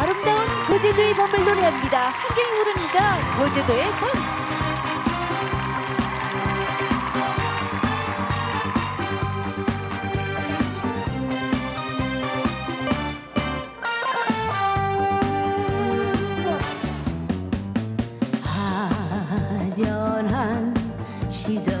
아름다운 거제도의 봄을 노래합니다. 한경이 부릅니다. 거제도의 봄. 시절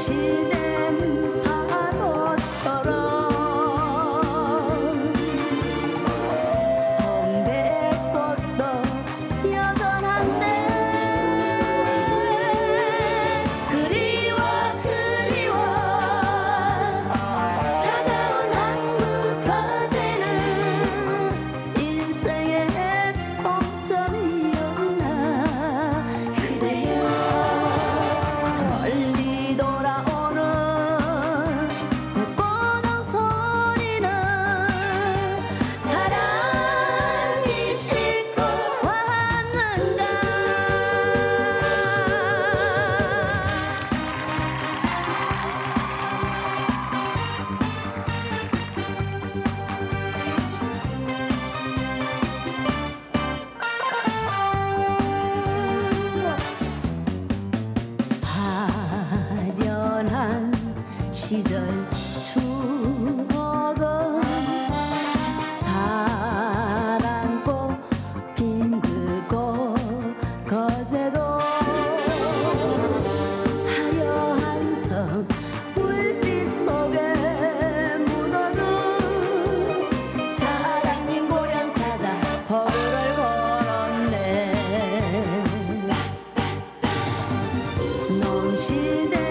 是 시절 추억은 사랑꽃 핀 그곳 거제도 한숨 불빛 속에 묻어둔 사랑님 고향 찾아 벌을 시대.